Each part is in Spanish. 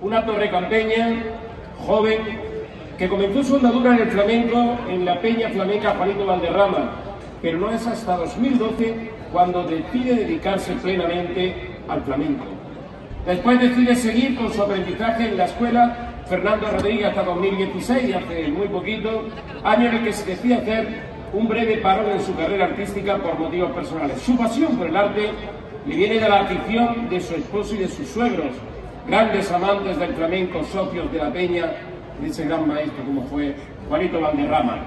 una torrecampeña joven que comenzó su andadura en el flamenco en la Peña Flamenca Juanito Valderrama, pero no es hasta 2012 cuando decide dedicarse plenamente al flamenco. Después decide seguir con su aprendizaje en la escuela Fernando Rodríguez hasta 2016, hace muy poquito, año en el que se decide hacer un breve parón en su carrera artística por motivos personales. Su pasión por el arte le viene de la afición de su esposo y de sus suegros, grandes amantes del flamenco, socios de la peña de ese gran maestro como fue Juanito Valderrama.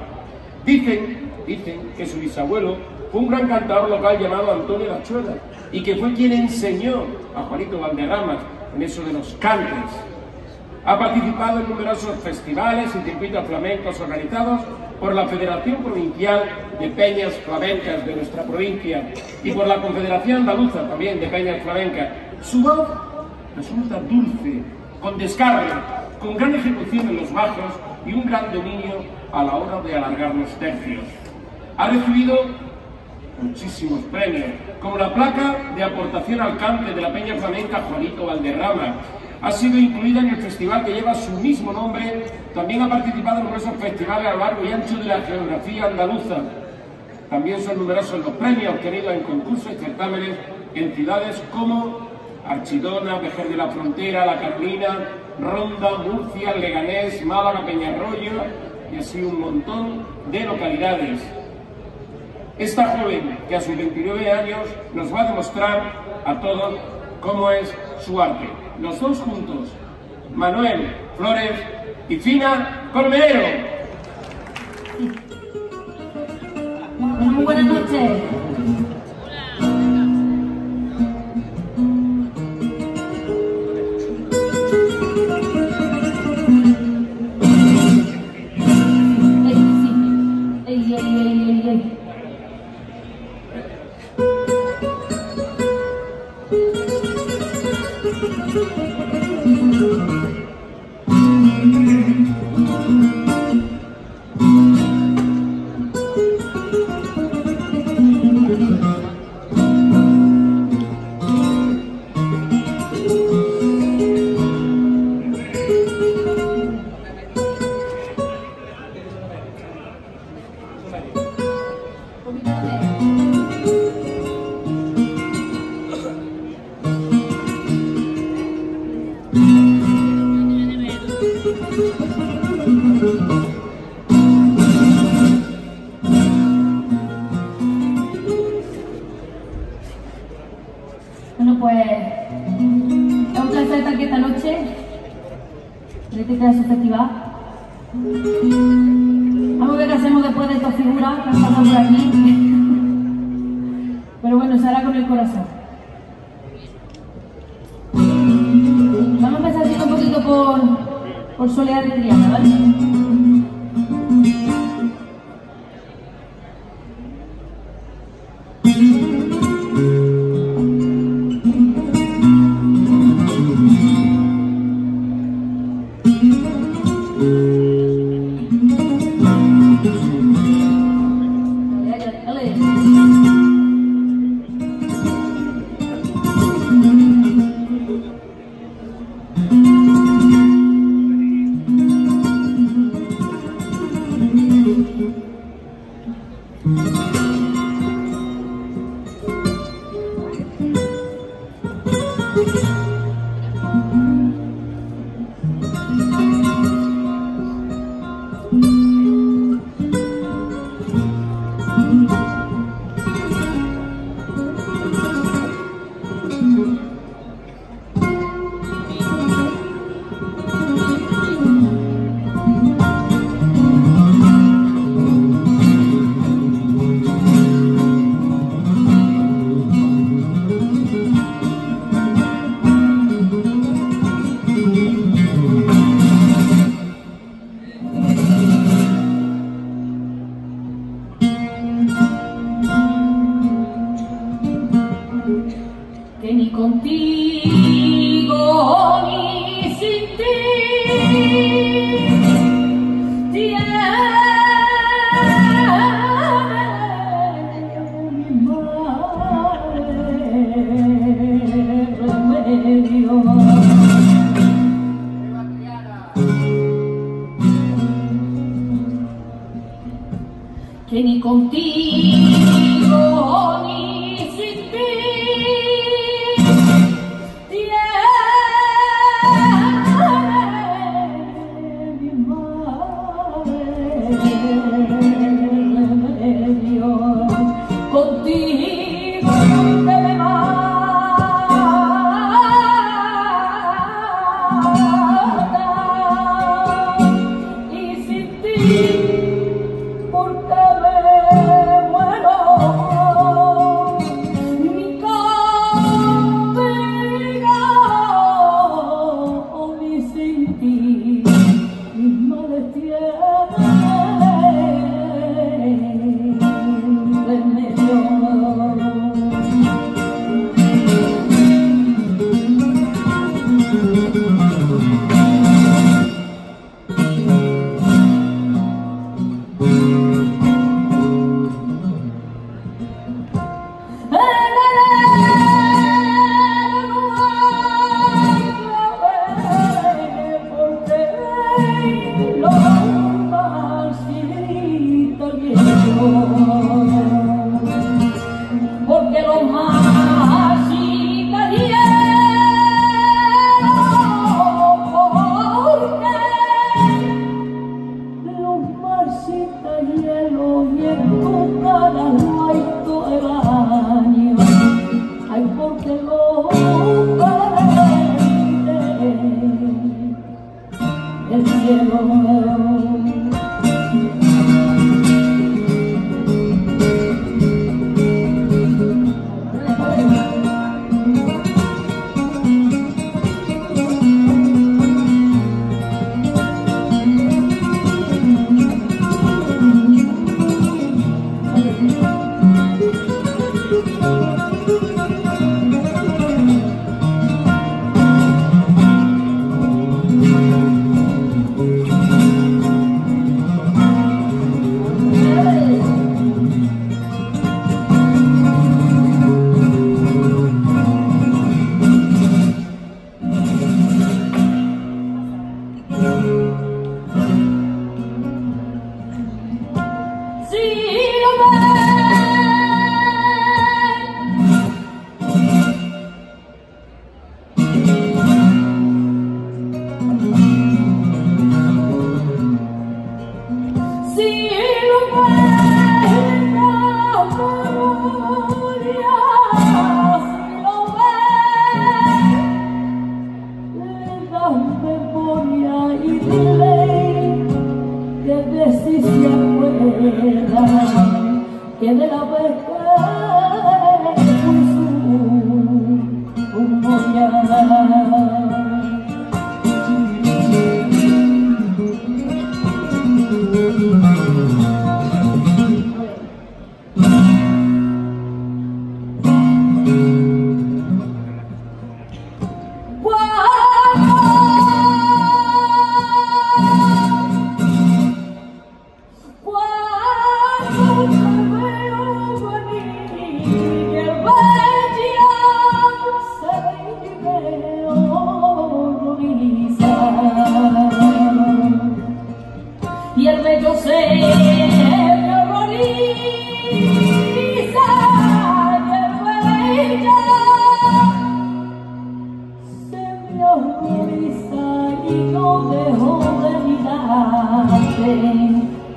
Dicen, dicen que su bisabuelo fue un gran cantador local llamado Antonio Lachuela y que fue quien enseñó a Juanito Valderrama en eso de los cantes. Ha participado en numerosos festivales y circuitos flamencos organizados por la Federación Provincial de Peñas Flamencas de nuestra provincia y por la Confederación Andaluza también de Peñas Flamencas. Su voz resulta dulce, con descarga, con gran ejecución en los bajos y un gran dominio a la hora de alargar los tercios. Ha recibido muchísimos premios, como la placa de aportación al cante de la Peña Flamenca Juanito Valderrama. Ha sido incluida en el festival que lleva su mismo nombre. También ha participado en numerosos festivales a lo largo y ancho de la geografía andaluza. También son numerosos los premios obtenidos en concursos y certámenes en ciudades como Archidona, Vejer de la Frontera, La Carolina, Ronda, Murcia, Leganés, Málaga, Peñarroyo y así un montón de localidades. Esta joven, que a sus 29 años nos va a demostrar a todos cómo es su arte. Los dos juntos, Manuel Flores y Fina Colmenero. Muy buenas noches. Caso festival. Vamos a ver qué hacemos después de estas figuras que han por aquí. Pero bueno, se hará con el corazón. Vamos a empezar así un poquito por, por Soledad de Triana, ¿vale?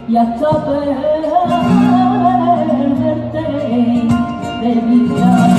Y hasta de. Siento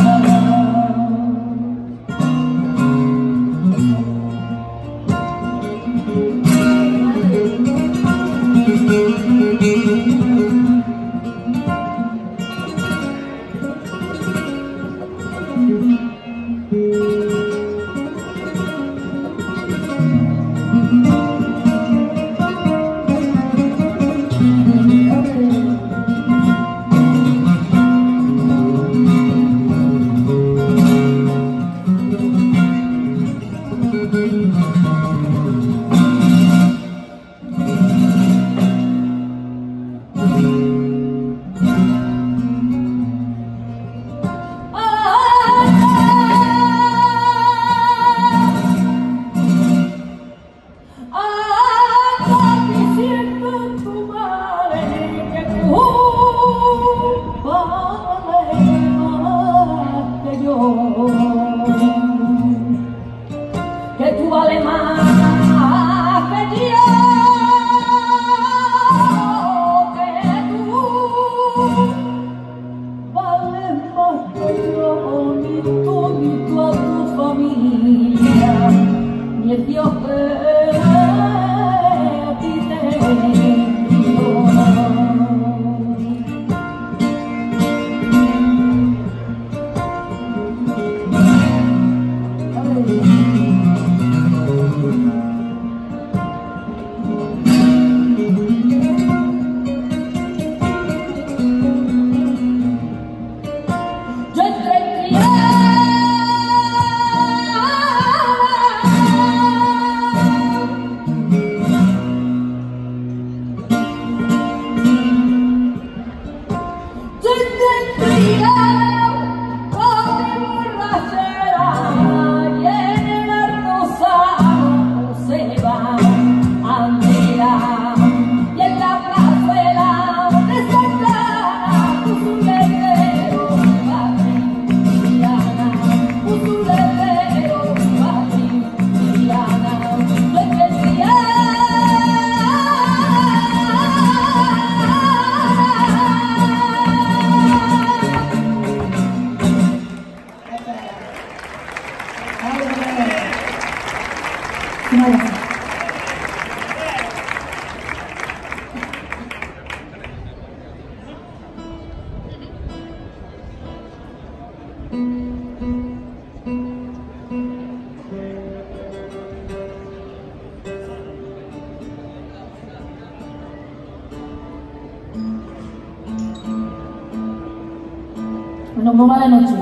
Bueno, ¿cómo va la noche?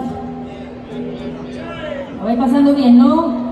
¿Lo vais pasando bien, no?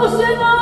O Senhor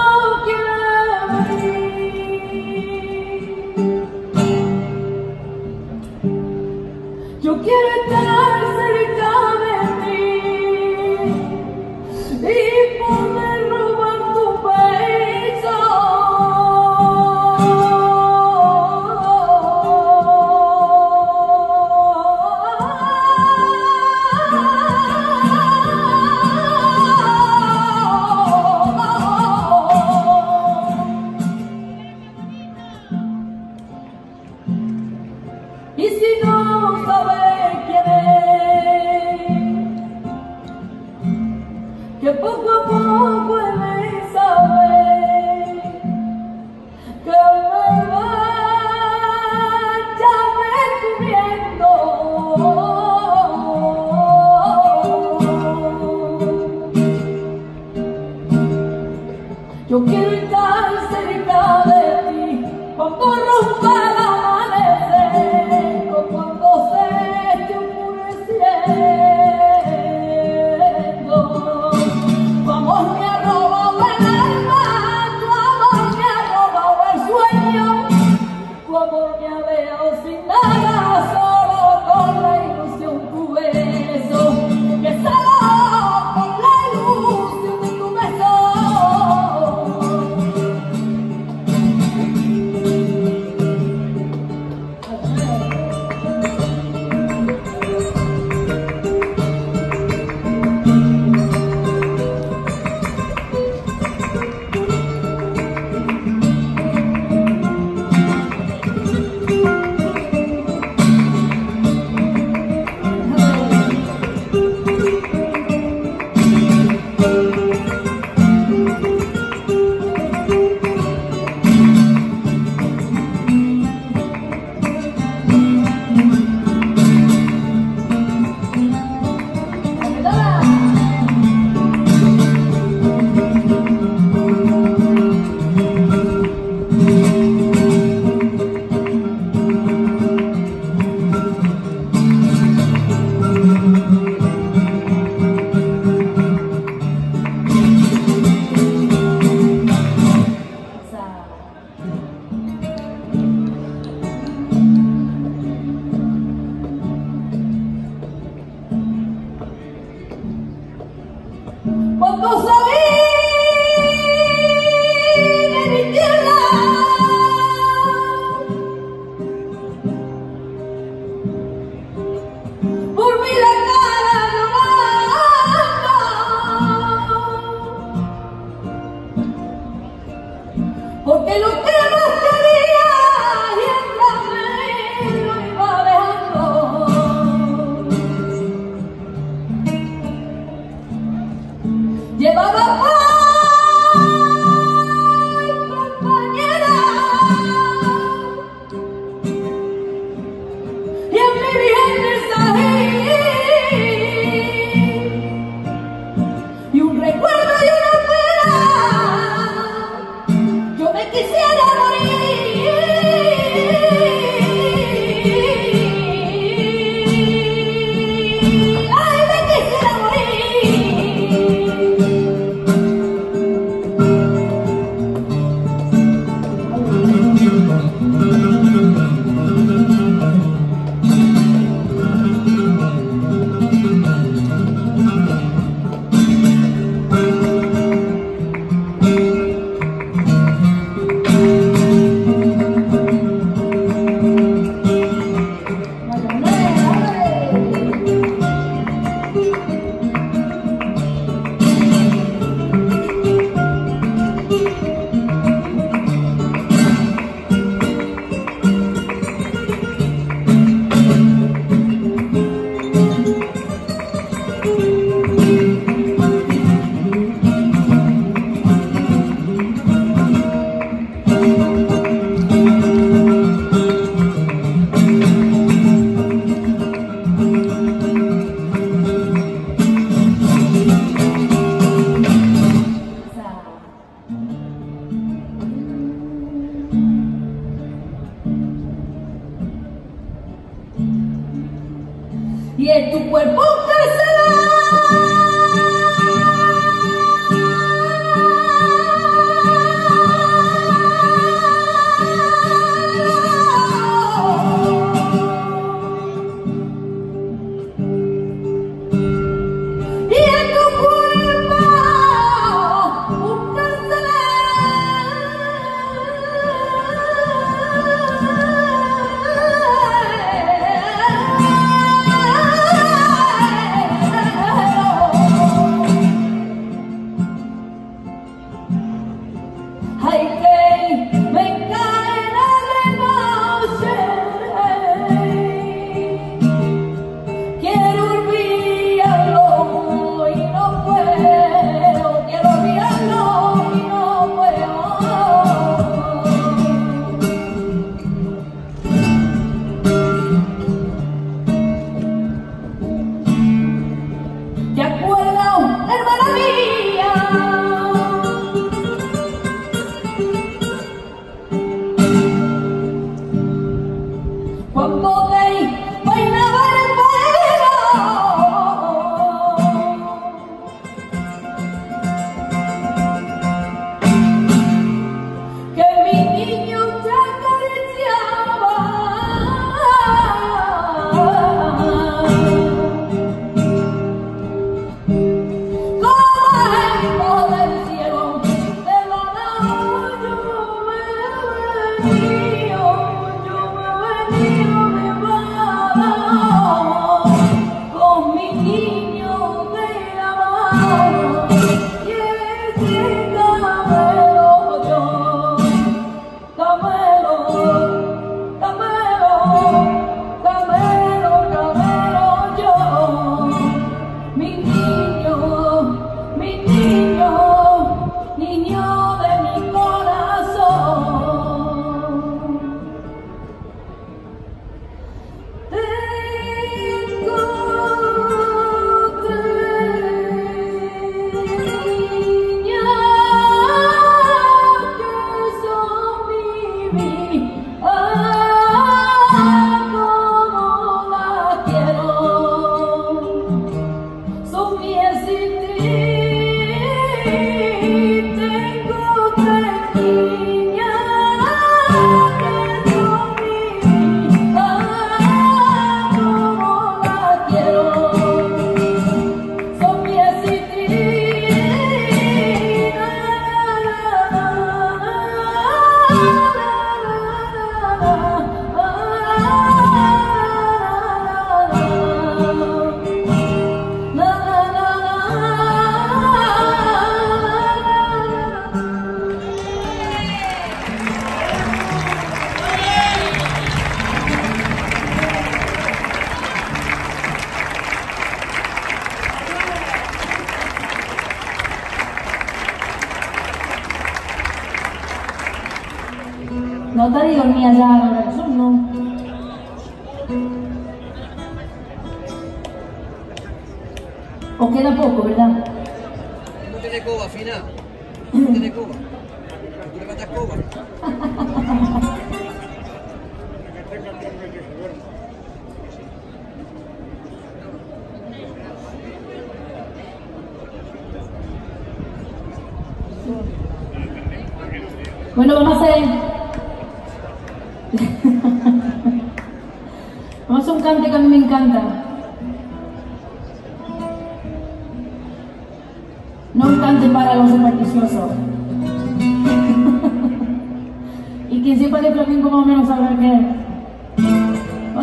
quien sepa de flamenco más o menos sabrá qué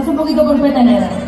es. Un poquito corpeta negra.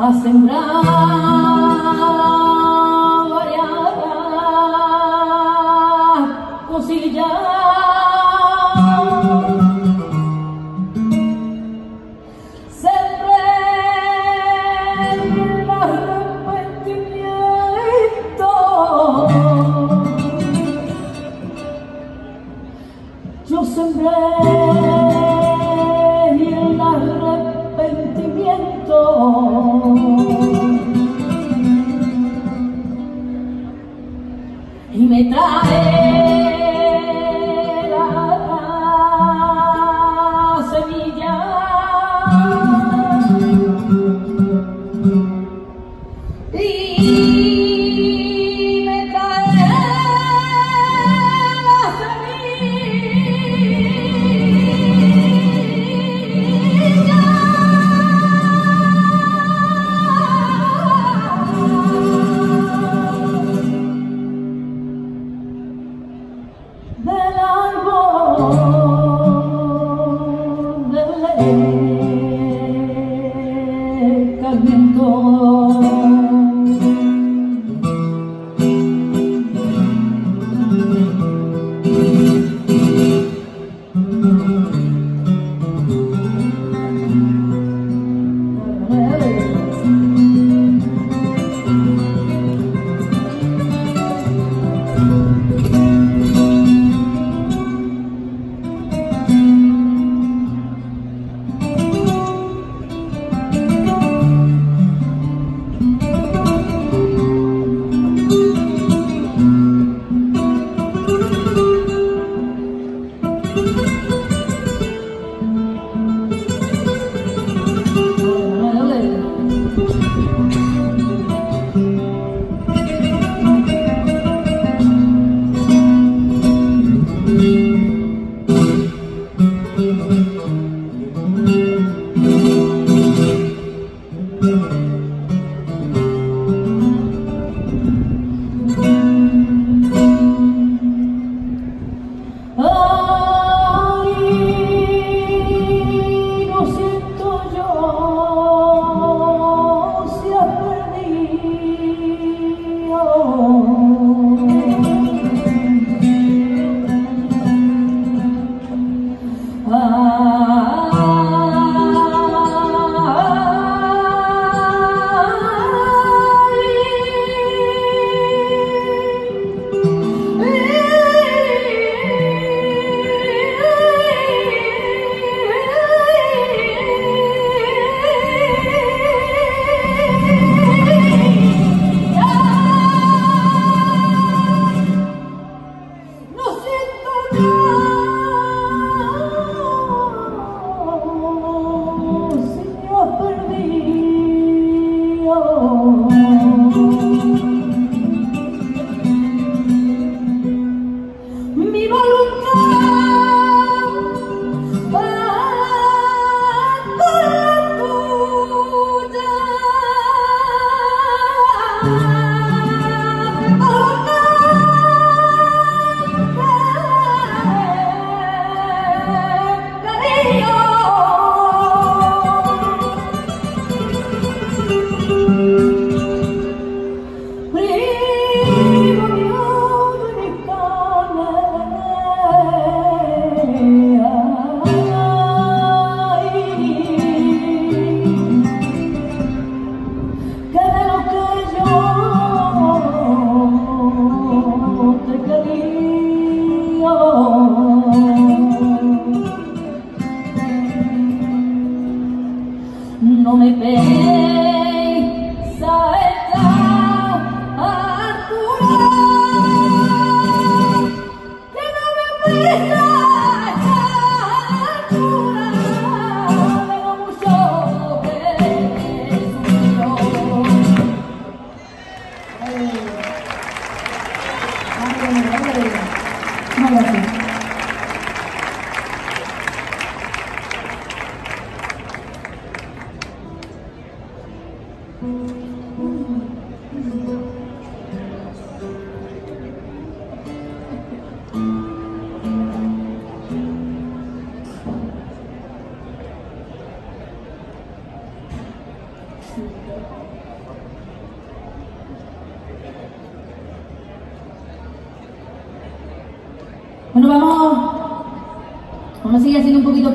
a sembrar.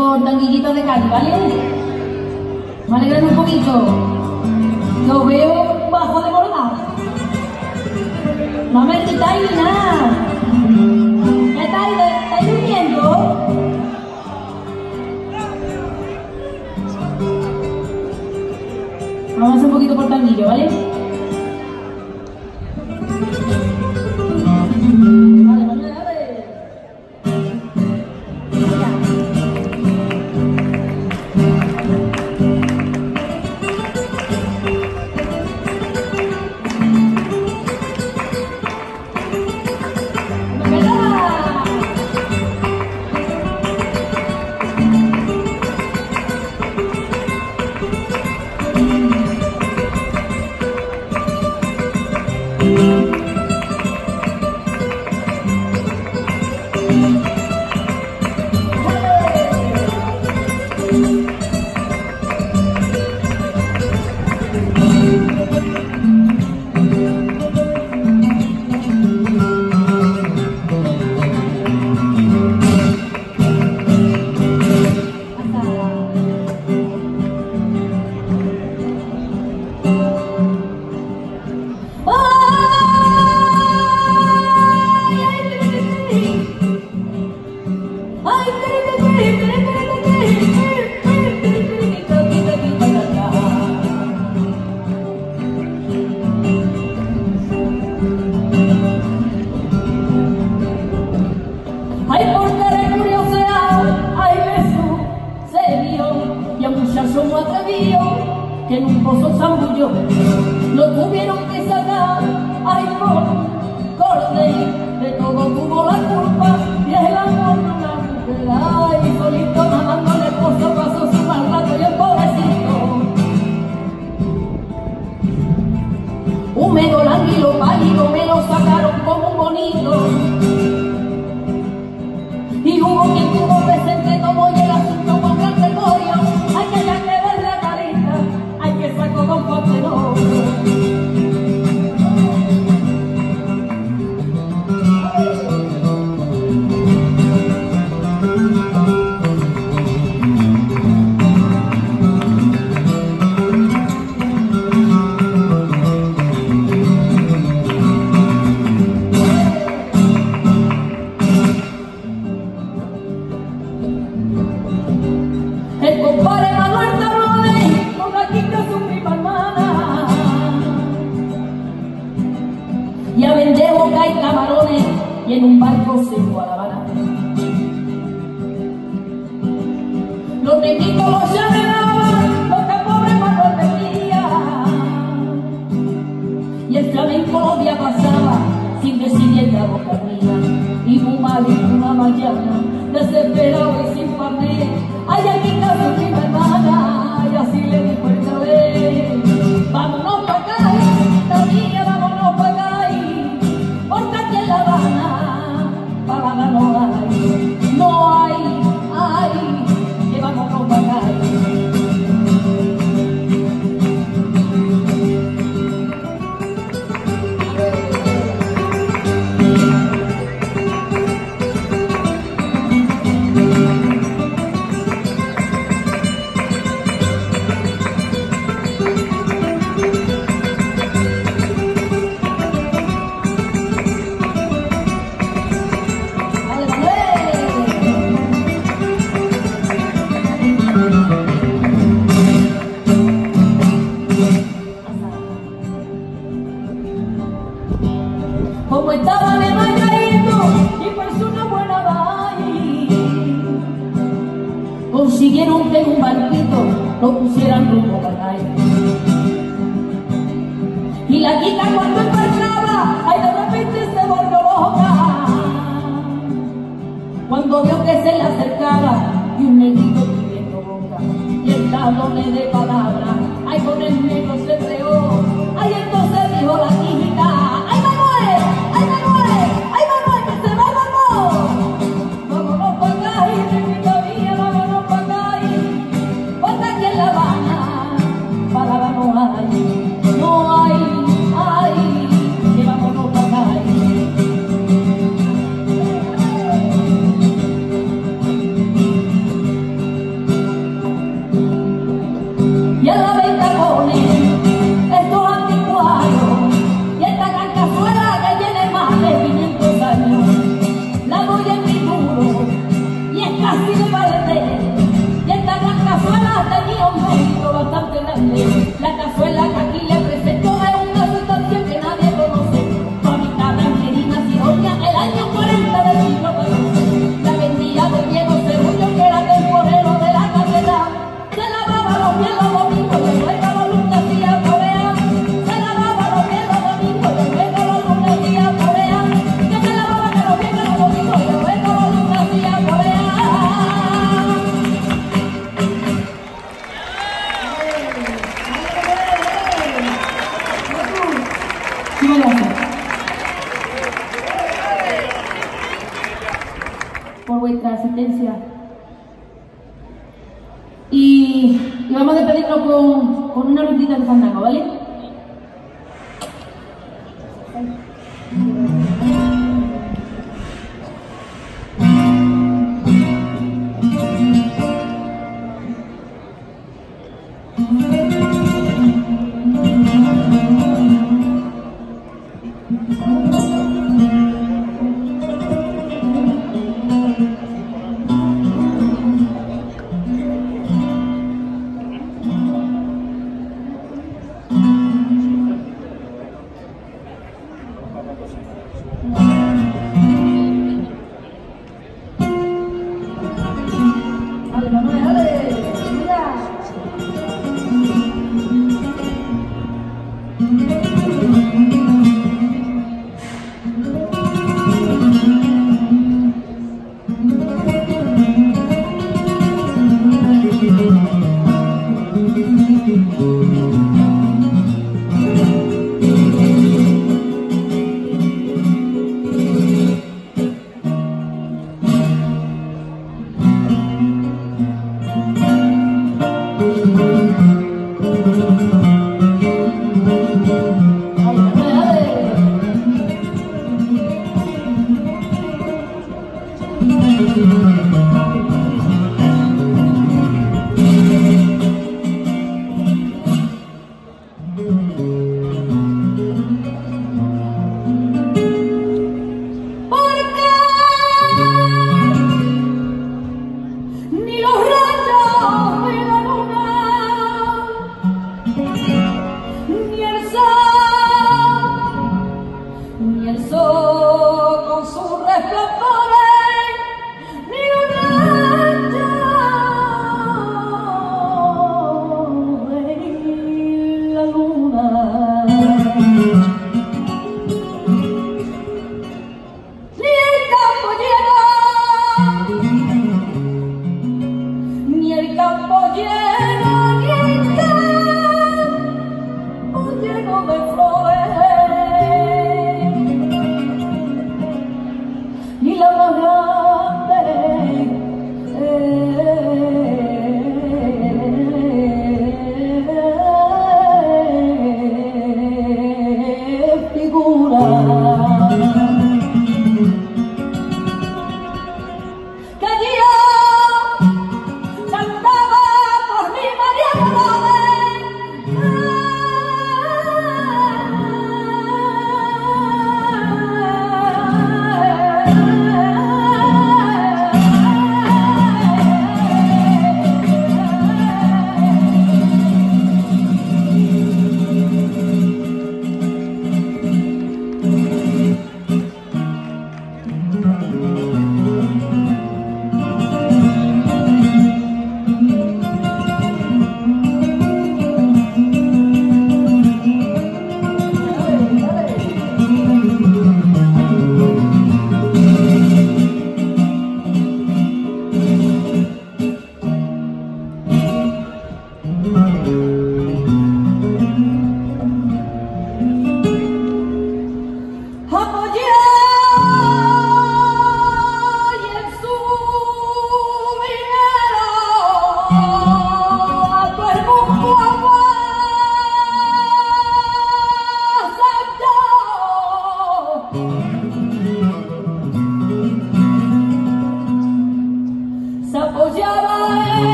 por de Cali, ¿vale? Me un poquito. Los veo